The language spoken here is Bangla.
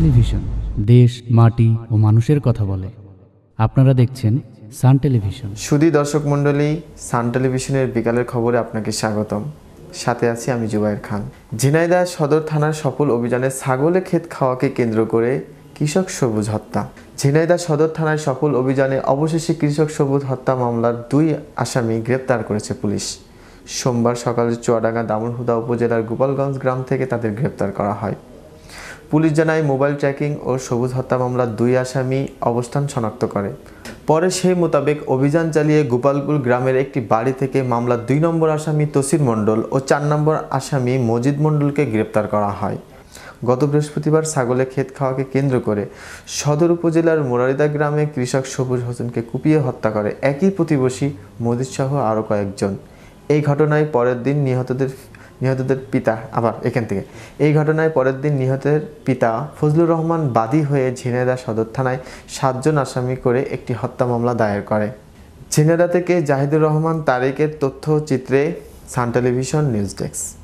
টেলিভিশন। দেশ, মাটি ও মানুষের কথা বলে। আপনারা দেখছেন সান টেলিভিশন। সুধী দর্শক মণ্ডলী, সান টেলিভিশনের বিকালের খবরে আপনাকে স্বাগতম। সাথে আছি আমি জুবাইর খান। ঝিনাইদহ সদর থানার সফল অভিযানে ছাগলে ক্ষেত খাওয়াকে কেন্দ্র করে কৃষক সবুজ হত্যা। ঝিনাইদহ সদর থানায় সফল অভিযানে অবশেষে কৃষক সবুজ হত্যা মামলার দুই আসামি গ্রেপ্তার করেছে পুলিশ। সোমবার সকালে চুয়াডাঙ্গা দামনহুদা উপজেলার গোপালগঞ্জ গ্রাম থেকে তাদের গ্রেপ্তার করা হয়। পুলিশ জানায়, মোবাইল ট্র্যাকিং ও সবুজ হত্যা মামলার দুই আসামি অবস্থান শনাক্ত করে। পরে সেই মোতাবেক অভিযান চালিয়ে গোপালপুর গ্রামের একটি বাড়ি থেকে মামলার দুই নম্বর আসামি তসির মণ্ডল ও চার নম্বর আসামি মজিদ মণ্ডলকে গ্রেপ্তার করা হয়। গত বৃহস্পতিবার ছাগলে ক্ষেত খাওয়াকে কেন্দ্র করে সদর উপজেলার মোরারিদা গ্রামে কৃষক সবুজ হোসেনকে কুপিয়ে হত্যা করে একই প্রতিবেশী মজিদ সহ আরও কয়েকজন। এই ঘটনায় পরের দিন নিহতদের নিহতদের পিতা আবার এখান থেকে। এই ঘটনায় পরের দিন নিহতের পিতা ফজলুর রহমান বাদী হয়ে ঝিনেদা সদর থানায় সাতজন আসামি করে একটি হত্যা মামলা দায়ের করে। ঝিনেদা থেকে জাহিদুর রহমান তারেকের তথ্য চিত্রে সান টেলিভিশন নিউজ ডেস্ক।